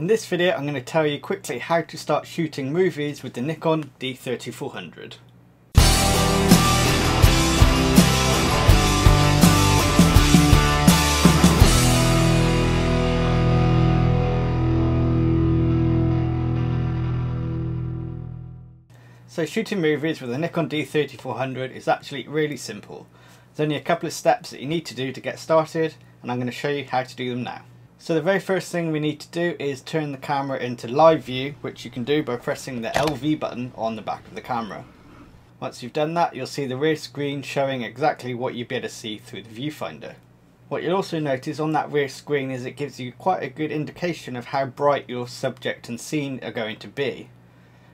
In this video I'm going to tell you quickly how to start shooting movies with the Nikon D3400. So shooting movies with the Nikon D3400 is actually really simple. There's only a couple of steps that you need to do to get started and I'm going to show you how to do them now. So the very first thing we need to do is turn the camera into live view, which you can do by pressing the LV button on the back of the camera. Once you've done that, you'll see the rear screen showing exactly what you'll be able to see through the viewfinder. What you'll also notice on that rear screen is it gives you quite a good indication of how bright your subject and scene are going to be.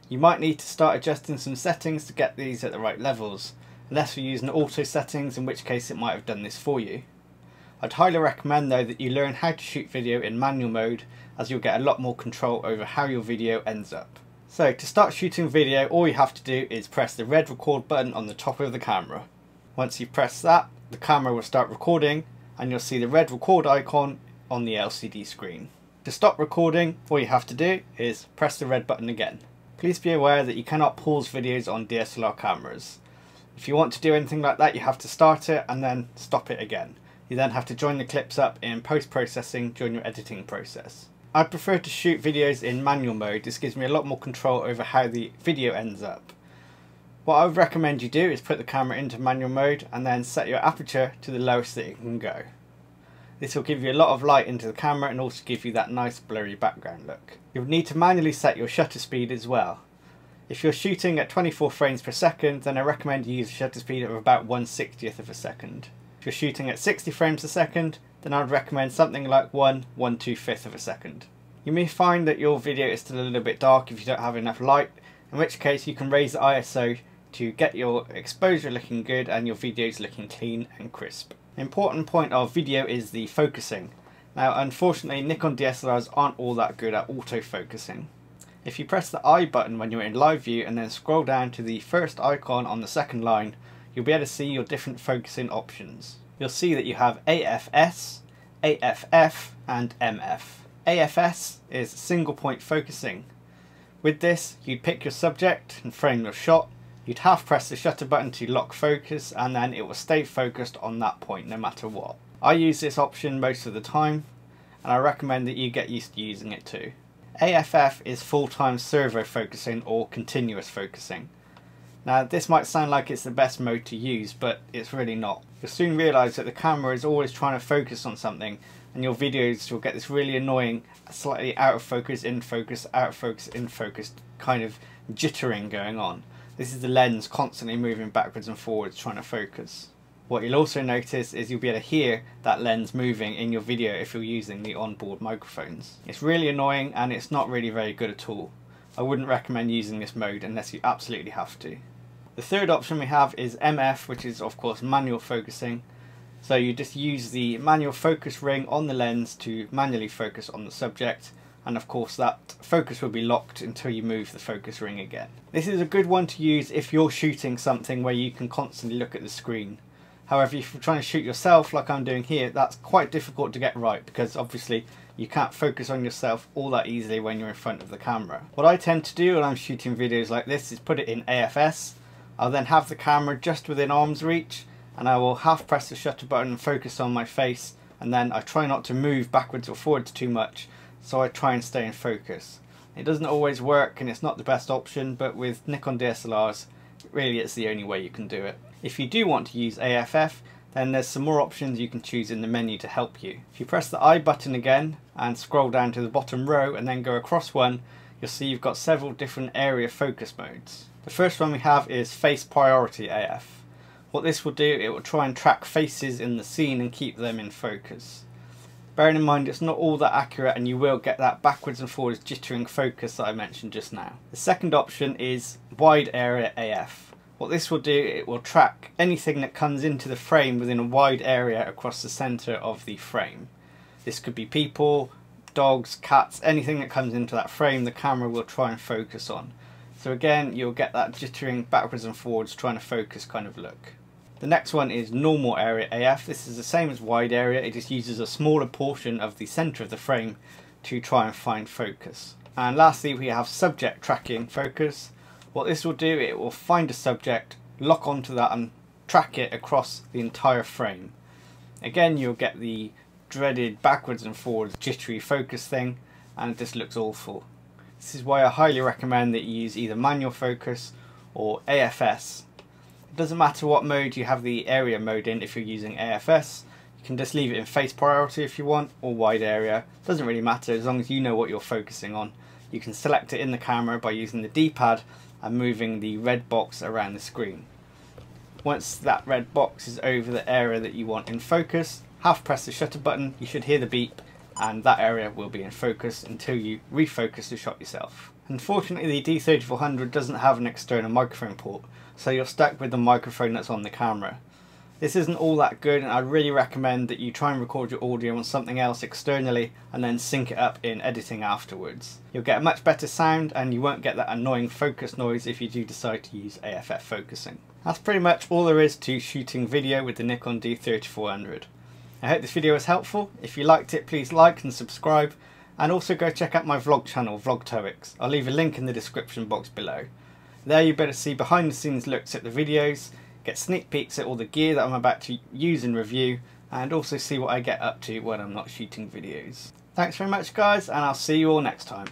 You might need to start adjusting some settings to get these at the right levels, unless you're using auto settings, in which case it might have done this for you. I'd highly recommend though that you learn how to shoot video in manual mode as you'll get a lot more control over how your video ends up. So to start shooting video all you have to do is press the red record button on the top of the camera. Once you press that the camera will start recording and you'll see the red record icon on the LCD screen. To stop recording all you have to do is press the red button again. Please be aware that you cannot pause videos on DSLR cameras. If you want to do anything like that you have to start it and then stop it again. You then have to join the clips up in post-processing during your editing process. I prefer to shoot videos in manual mode, this gives me a lot more control over how the video ends up. What I would recommend you do is put the camera into manual mode and then set your aperture to the lowest that it can go. This will give you a lot of light into the camera and also give you that nice blurry background look. You'll need to manually set your shutter speed as well. If you're shooting at 24 frames per second then I recommend you use a shutter speed of about 1 60th of a second you're shooting at 60 frames a second, then I'd recommend something like 1 1 2 of a second. You may find that your video is still a little bit dark if you don't have enough light, in which case you can raise the ISO to get your exposure looking good and your videos looking clean and crisp. The important point of video is the focusing. Now unfortunately Nikon DSLRs aren't all that good at autofocusing. If you press the I button when you're in live view and then scroll down to the first icon on the second line, you'll be able to see your different focusing options. You'll see that you have AFS, AFF and MF. AFS is single point focusing. With this, you'd pick your subject and frame your shot. You'd half press the shutter button to lock focus and then it will stay focused on that point no matter what. I use this option most of the time and I recommend that you get used to using it too. AFF is full-time servo focusing or continuous focusing. Now this might sound like it's the best mode to use, but it's really not. You'll soon realise that the camera is always trying to focus on something and your videos will get this really annoying, slightly out of focus, in focus, out of focus, in focus kind of jittering going on. This is the lens constantly moving backwards and forwards trying to focus. What you'll also notice is you'll be able to hear that lens moving in your video if you're using the onboard microphones. It's really annoying and it's not really very good at all. I wouldn't recommend using this mode unless you absolutely have to. The third option we have is MF, which is of course manual focusing. So you just use the manual focus ring on the lens to manually focus on the subject and of course that focus will be locked until you move the focus ring again. This is a good one to use if you're shooting something where you can constantly look at the screen. However, if you're trying to shoot yourself like I'm doing here, that's quite difficult to get right because obviously you can't focus on yourself all that easily when you're in front of the camera. What I tend to do when I'm shooting videos like this is put it in AFS I'll then have the camera just within arm's reach and I will half press the shutter button and focus on my face and then I try not to move backwards or forwards too much so I try and stay in focus. It doesn't always work and it's not the best option but with Nikon DSLRs really it's the only way you can do it. If you do want to use AFF then there's some more options you can choose in the menu to help you. If you press the I button again and scroll down to the bottom row and then go across one you'll see you've got several different area focus modes. The first one we have is face priority AF. What this will do, it will try and track faces in the scene and keep them in focus. Bearing in mind it's not all that accurate and you will get that backwards and forwards jittering focus that I mentioned just now. The second option is wide area AF. What this will do, it will track anything that comes into the frame within a wide area across the centre of the frame. This could be people, dogs, cats, anything that comes into that frame the camera will try and focus on. So again, you'll get that jittering backwards and forwards trying to focus kind of look. The next one is normal area AF. This is the same as wide area, it just uses a smaller portion of the centre of the frame to try and find focus. And lastly we have subject tracking focus. What this will do, it will find a subject, lock onto that and track it across the entire frame. Again you'll get the dreaded backwards and forwards jittery focus thing and it just looks awful. This is why I highly recommend that you use either manual focus or AFS. It doesn't matter what mode you have the area mode in if you're using AFS. You can just leave it in face priority if you want or wide area. It doesn't really matter as long as you know what you're focusing on. You can select it in the camera by using the D-pad and moving the red box around the screen. Once that red box is over the area that you want in focus, half press the shutter button, you should hear the beep and that area will be in focus until you refocus the shot yourself. Unfortunately the D3400 doesn't have an external microphone port so you're stuck with the microphone that's on the camera. This isn't all that good and I really recommend that you try and record your audio on something else externally and then sync it up in editing afterwards. You'll get a much better sound and you won't get that annoying focus noise if you do decide to use AFF focusing. That's pretty much all there is to shooting video with the Nikon D3400. I hope this video was helpful. If you liked it, please like and subscribe. And also go check out my vlog channel, Vlogtoix. I'll leave a link in the description box below. There you better see behind the scenes looks at the videos, get sneak peeks at all the gear that I'm about to use and review, and also see what I get up to when I'm not shooting videos. Thanks very much guys, and I'll see you all next time.